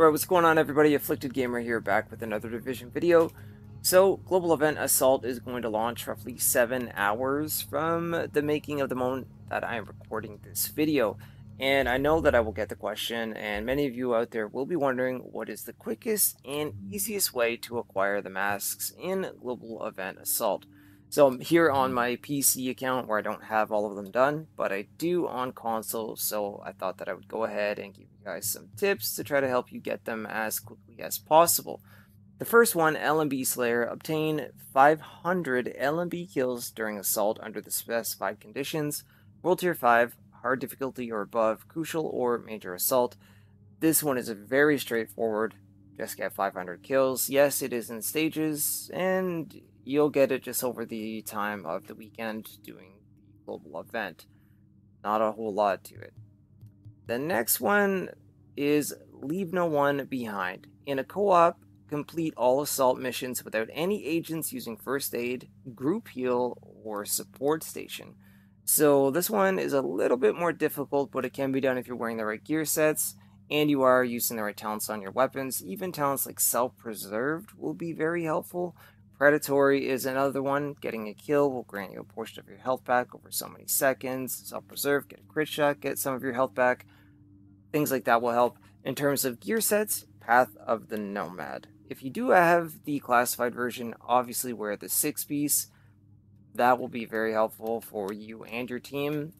Alright, what's going on everybody? Afflicted Gamer here back with another Division video. So, Global Event Assault is going to launch roughly 7 hours from the making of the moment that I am recording this video. And I know that I will get the question, and many of you out there will be wondering what is the quickest and easiest way to acquire the masks in Global Event Assault. So I'm here on my PC account where I don't have all of them done, but I do on console, so I thought that I would go ahead and give you guys some tips to try to help you get them as quickly as possible. The first one, LMB Slayer, obtain 500 LMB kills during assault under the specified conditions, World Tier 5, hard difficulty or above, crucial or major assault. This one is a very straightforward, just get 500 kills. Yes, it is in stages, and you'll get it just over the time of the weekend doing the global event. Not a whole lot to it. The next one is Leave No One Behind. In a co op, complete all assault missions without any agents using first aid, group heal, or support station. So this one is a little bit more difficult, but it can be done if you're wearing the right gear sets and you are using the right talents on your weapons. Even talents like self-preserved will be very helpful Predatory is another one. Getting a kill will grant you a portion of your health back over so many seconds. Self preserve, get a crit shot, get some of your health back. Things like that will help. In terms of gear sets, Path of the Nomad. If you do have the classified version, obviously wear the six piece. That will be very helpful for you and your team.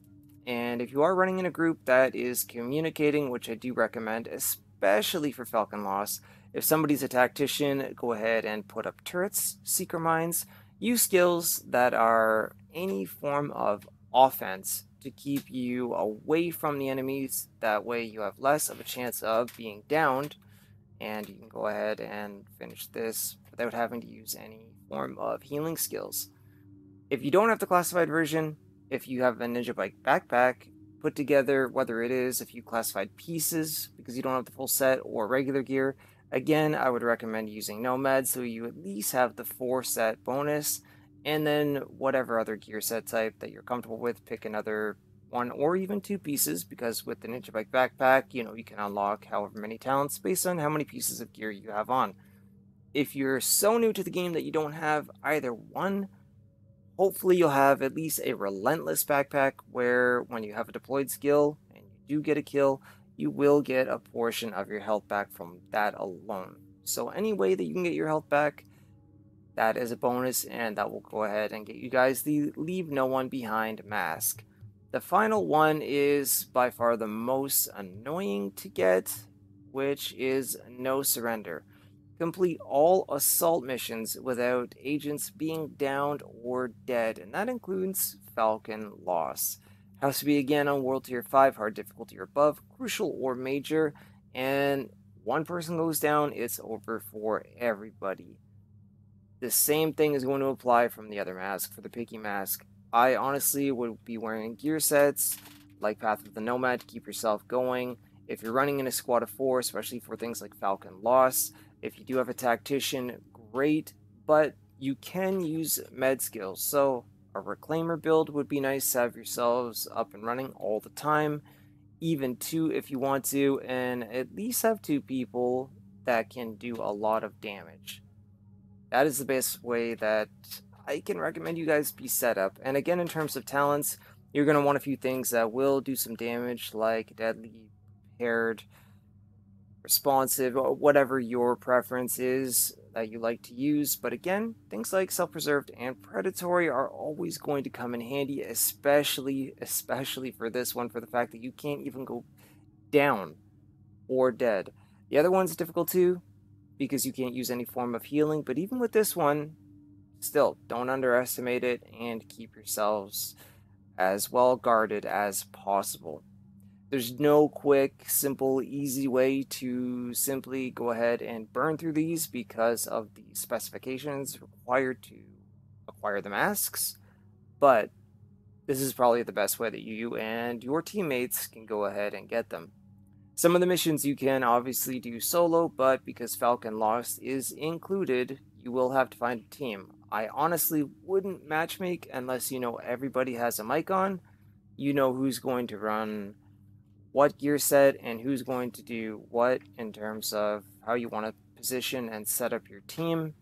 And if you are running in a group that is communicating, which I do recommend, especially for Falcon Lost, if somebody's a tactician, go ahead and put up turrets, seeker mines, use skills that are any form of offense to keep you away from the enemies. That way you have less of a chance of being downed and you can go ahead and finish this without having to use any form of healing skills. If you don't have the classified version, if you have a Ninja Bike backpack put together, whether it is a few classified pieces because you don't have the full set or regular gear, Again, I would recommend using Nomad so you at least have the 4 set bonus, and then whatever other gear set type that you're comfortable with, pick another one or even two pieces because with the Ninja Bike backpack, you know, you can unlock however many talents based on how many pieces of gear you have on. If you're so new to the game that you don't have either one, hopefully you'll have at least a relentless backpack where when you have a deployed skill and you do get a kill, you will get a portion of your health back from that alone. So any way that you can get your health back, that is a bonus, and that will go ahead and get you guys the Leave No One Behind mask. The final one is by far the most annoying to get, which is No Surrender. Complete all assault missions without agents being downed or dead, and that includes Falcon Lost. Has to be again on World Tier 5, hard difficulty or above, crucial or major, and one person goes down, it's over for everybody. The same thing is going to apply from the other mask for the Picky mask. I honestly would be wearing gear sets like Path of the Nomad to keep yourself going. If you're running in a squad of four, especially for things like Falcon Lost, if you do have a tactician, great, but you can use med skills. So a reclaimer build would be nice to have yourselves up and running all the time, even two if you want to, and at least have two people that can do a lot of damage. That is the best way that I can recommend you guys be set up. And again, in terms of talents, you're going to want a few things that will do some damage, like deadly, paired, responsive, whatever your preference is that you like to use. But again, things like self-preserved and predatory are always going to come in handy, especially especially for this one for the fact that you can't even go down or dead. The other one's difficult too because you can't use any form of healing, but even with this one, still don't underestimate it and keep yourselves as well guarded as possible. There's no quick, simple, easy way to simply go ahead and burn through these because of the specifications required to acquire the masks, but this is probably the best way that you and your teammates can go ahead and get them. Some of the missions you can obviously do solo, but because Falcon Lost is included, you will have to find a team. I honestly wouldn't matchmake unless you know everybody has a mic on. You know who's going to run what gear set and who's going to do what in terms of how you want to position and set up your team.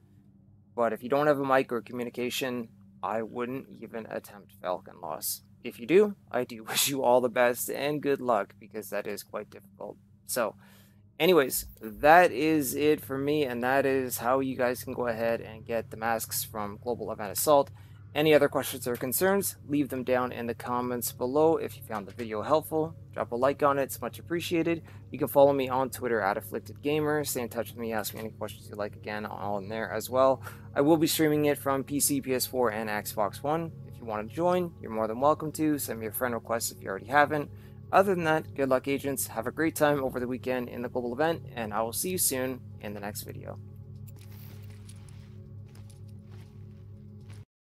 But if you don't have a mic or communication, I wouldn't even attempt Falcon Lost. If you do, I do wish you all the best and good luck because that is quite difficult. So, anyways, that is it for me, and that is how you guys can go ahead and get the masks from Global Event Assault. Any other questions or concerns, leave them down in the comments below. If you found the video helpful, drop a like on it, it's much appreciated. You can follow me on Twitter at Afflicted Gamer. Stay in touch with me, ask me any questions you like again on there as well. I will be streaming it from PC, PS4, and Xbox One. If you want to join, you're more than welcome to. Send me a friend request if you already haven't. Other than that, good luck agents, have a great time over the weekend in the global event, and I will see you soon in the next video.